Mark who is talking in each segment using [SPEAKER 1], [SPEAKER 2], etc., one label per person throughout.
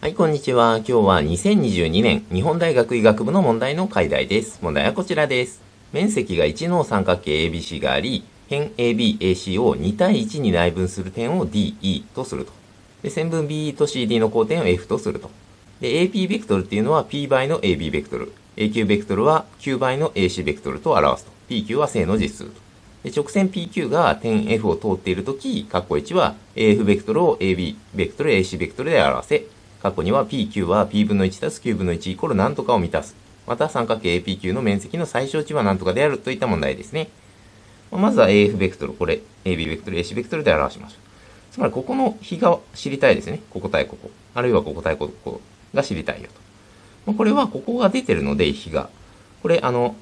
[SPEAKER 1] はい、こんにちは。今日は2022年日本大学医学部の問題の解題です。問題はこちらです。面積が1の三角形 ABC があり、辺 ABAC を2対1に内分する点を DE とすると。で、線分 BE と CD の交点を F とすると。で、AP ベクトルっていうのは P 倍の AB ベクトル。AQ ベクトルは Q 倍の AC ベクトルと表すと。PQ は正の実数と。で直線 PQ が点 F を通っているとき、括弧1は AF ベクトルを AB ベクトル、AC ベクトルで表せ。括弧2は PQ は P 分の1たす Q 分の1イコール何とかを満たす。また三角形 APQ の面積の最小値は何とかであるといった問題ですね。まずは AF ベクトル、これ AB ベクトル、AC ベクトルで表しましょう。つまりここの比が知りたいですね。ここ対ここ。あるいはここ対ここが知りたいよと。これはここが出てるので、比が。これ、あの、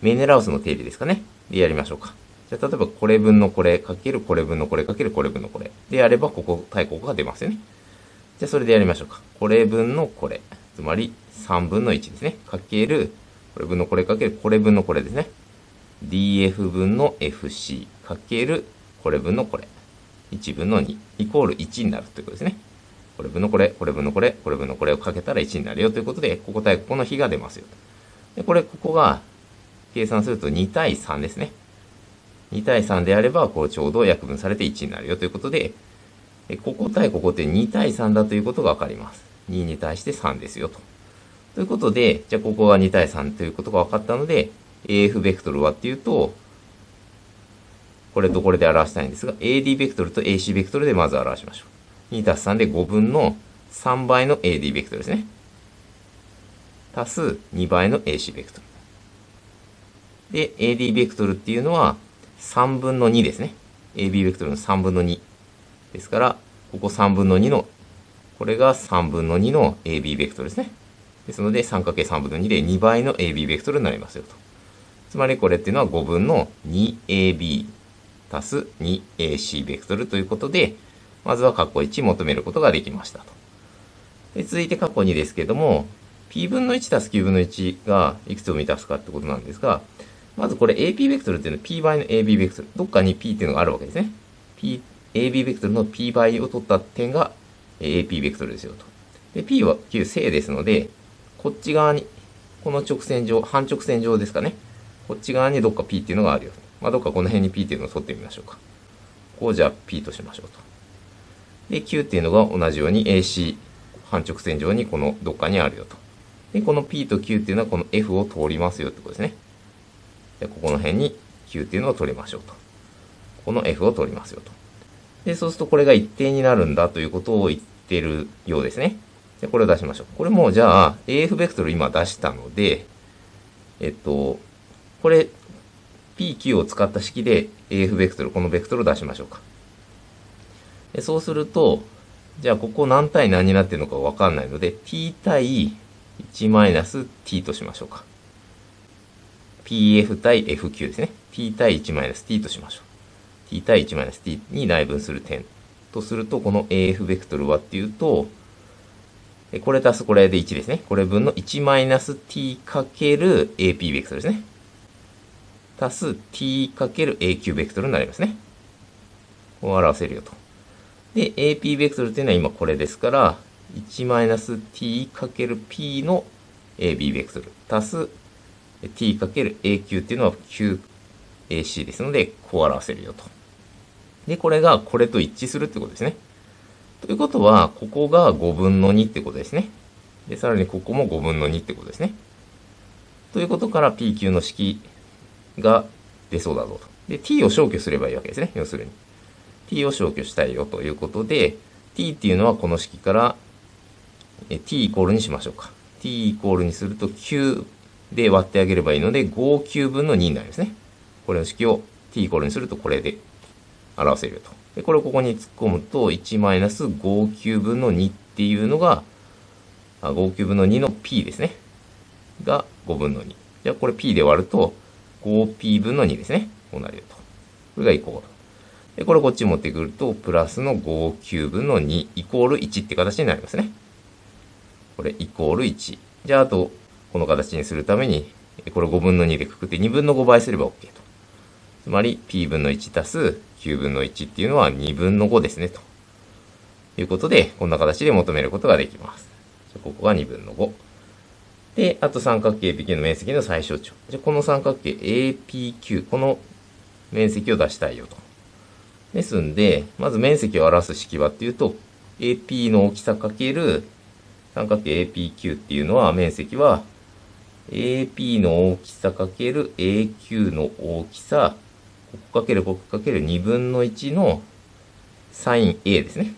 [SPEAKER 1] メネラウスの定理ですかね。でやりましょうか。じゃあ、例えばこれ分のこれかけるこれ分のこれかけるこれ分のこれ。でやれば、ここ対ここが出ますよね。じゃあ、それでやりましょうか。これ分のこれ。つまり、3分の1ですね。かける、これ分のこれかけるこれ分のこれですね。df 分の fc かける、これ分のこれ。1分の2イコール1になるということですね。これ分のこれ、これ分のこれ、これ分のこれをかけたら1になるよということで、ここ対ここの比が出ますよ。で、これ、ここが計算すると2対3ですね。2対3であれば、こうちょうど約分されて1になるよということで、ここ対ここって2対3だということがわかります。2に対して3ですよと。ということで、じゃあここが2対3ということが分かったので、AF ベクトルはっていうと、これとこれで表したいんですが、AD ベクトルと AC ベクトルでまず表しましょう。2たす3で5分の3倍の AD ベクトルですね。足す2倍の AC ベクトル。で、AD ベクトルっていうのは3分の2ですね。AB ベクトルの3分の2。ですから、ここ3分の2の、これが3分の2の AB ベクトルですね。ですので、3×3 分の2で2倍の AB ベクトルになりますよと。つまりこれっていうのは5分の 2AB 足す 2AC ベクトルということで、まずは括弧1求めることができましたと。で続いて括弧2ですけども、p 分の1足す q 分の1がいくつを満たすかってことなんですが、まずこれ AP ベクトルっていうのは p 倍の AB ベクトル。どっかに p っていうのがあるわけですね。p、AB ベクトルの p 倍を取った点が AP ベクトルですよと。で、p は q 正ですので、こっち側に、この直線上、半直線上ですかね。こっち側にどっか p っていうのがあるよと。まあ、どっかこの辺に p っていうのを取ってみましょうか。こうじゃあ p としましょうと。で、q っていうのが同じように AC 半直線上にこのどっかにあるよと。で、この p と q っていうのはこの f を通りますよってことですね。で、ここの辺に q っていうのを取りましょうと。この f を取りますよと。で、そうするとこれが一定になるんだということを言ってるようですね。で、これを出しましょう。これもじゃあ AF ベクトル今出したので、えっと、これ PQ を使った式で AF ベクトル、このベクトルを出しましょうか。でそうすると、じゃあここ何対何になってるのかわかんないので、t 対1マイナス t としましょうか。pf 対 fq ですね。t 対1マイナス t としましょう。T 対1マイナス t に内分する点。とすると、この AF ベクトルはっていうと、これ足すこれで1ですね。これ分の1マイナス t かける AP ベクトルですね。足す t かける AQ ベクトルになりますね。こう表せるよと。で、AP ベクトルっていうのは今これですから、1マイナス t かける p の AB ベクトル。足す t かける AQ っていうのは QAC ですので、こう表せるよと。で、これがこれと一致するってことですね。ということは、ここが5分の2ってことですね。で、さらにここも5分の2ってことですね。ということから PQ の式が出そうだぞと。で、t を消去すればいいわけですね。要するに。t を消去したいよということで、t っていうのはこの式からえ t イコールにしましょうか。t イコールにすると9で割ってあげればいいので、5 9分の2になりますね。これの式を t イコールにするとこれで表せると。で、これをここに突っ込むと、1マイナス5 9分の2っていうのが、あ5 9分の2の p ですね。が5分の2。じゃあこれ p で割ると、5p 分の2ですね。こうなるよと。これがイコール。で、これこっち持ってくると、プラスの5 9分の2イコール1って形になりますね。これイコール1。じゃああと、この形にするために、これ5分の2でくくって2分の5倍すれば OK と。つまり p 分の1足す9分の1っていうのは2分の5ですねと。いうことで、こんな形で求めることができます。ここが2分の5。で、あと三角形 APQ の面積の最小値。じゃこの三角形 APQ、この面積を出したいよと。ですんで、まず面積を表す式はっていうと、AP の大きさかける三角形 APQ っていうのは面積は AP の大きさかける AQ の大きさ、ここかけるここかける2分の1のサイン A ですね。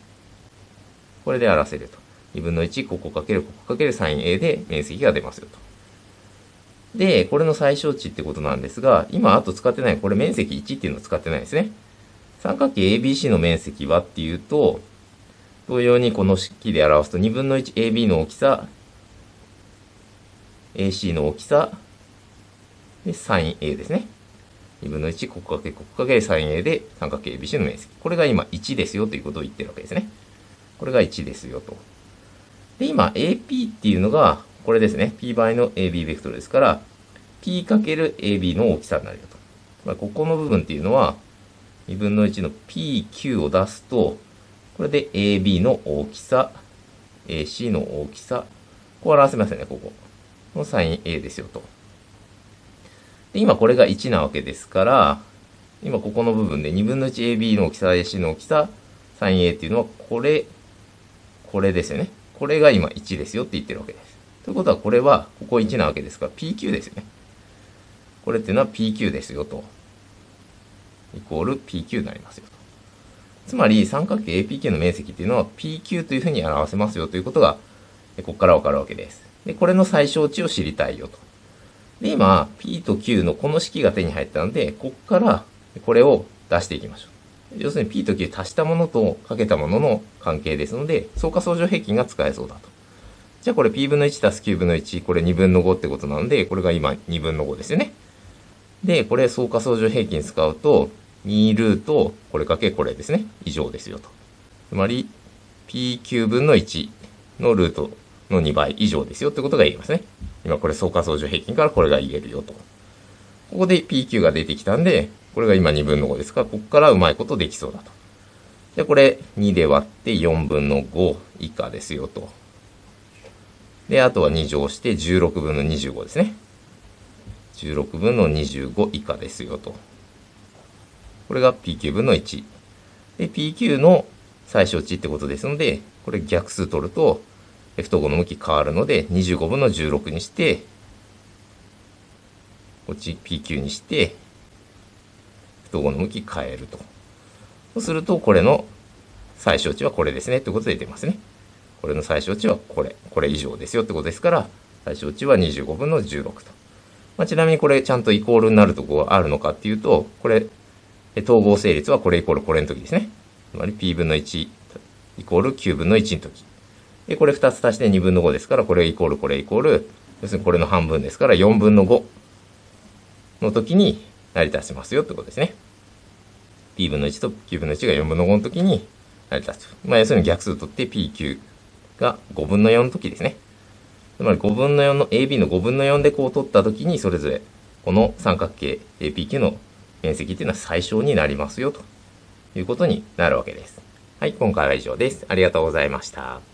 [SPEAKER 1] これで表せると。2分の1、ここかけるここかけるサイン A で面積が出ますよと。で、これの最小値ってことなんですが、今あと使ってない、これ面積1っていうのを使ってないですね。三角形 ABC の面積はっていうと、同様にこの式で表すと2分の 1AB の大きさ、AC の大きさ、で、サイン A ですね。2分の1、ここかけ、ここかけサイン A で三角形 ABC の面積。これが今1ですよということを言ってるわけですね。これが1ですよと。で、今 AP っていうのが、これですね。P 倍の AB ベクトルですから、P かける AB の大きさになるよと。まあ、ここの部分っていうのは、2分の1の PQ を出すと、これで AB の大きさ、AC の大きさ、こう表せますよね、ここ。のサイン A ですよと。で、今これが1なわけですから、今ここの部分で2分の 1AB の大きさ、AC の大きさ、サイン A っていうのは、これ、これですよね。これが今1ですよって言ってるわけです。ということは、これは、ここ1なわけですから、PQ ですよね。これっていうのは PQ ですよと。イコール PQ になりますよと。つまり、三角形 APQ の面積っていうのは PQ というふうに表せますよということが、ここからわかるわけです。で、これの最小値を知りたいよと。で、今、P と Q のこの式が手に入ったので、こっからこれを出していきましょう。要するに P と Q 足したものとかけたものの関係ですので、相加相乗平均が使えそうだと。じゃあこれ P 分の1足す Q 分の1、これ2分の5ってことなので、これが今2分の5ですよね。で、これ相加相乗平均使うと、2ルート、これかけこれですね。以上ですよと。つまり、PQ 分の1のルートの2倍以上ですよってことが言えますね。今これ相加相乗平均からこれが言えるよと。ここで PQ が出てきたんで、これが今2分の5ですから、ここからうまいことできそうだと。で、これ2で割って4分の5以下ですよと。で、あとは2乗して16分の25ですね。16分の25以下ですよと。これが PQ 分の1。で、PQ の最小値ってことですので、これ逆数取ると、不等号の向き変わるので、25分の16にして、こっち PQ にして、不等号の向き変えると。そうすると、これの最小値はこれですねってことで出ますね。これの最小値はこれ。これ以上ですよってことですから、最小値は25分の16と。まあ、ちなみにこれちゃんとイコールになるとこがあるのかっていうと、これ、統合成立はこれイコールこれの時ですね。つまり p 分の1イコール9分の1の時。で、これ2つ足して2分の5ですから、これイコールこれイコール、要するにこれの半分ですから4分の5の時に成り立ちますよってことですね。p 分の1と9分の1が4分の5の時に成り立つ。まあ、要するに逆数取って pq が5分の4の時ですね。つまり5分の4の AB の5分の4でこう取った時にそれぞれこの三角形 APQ の面積っていうのは最小になりますよということになるわけです。はい、今回は以上です。ありがとうございました。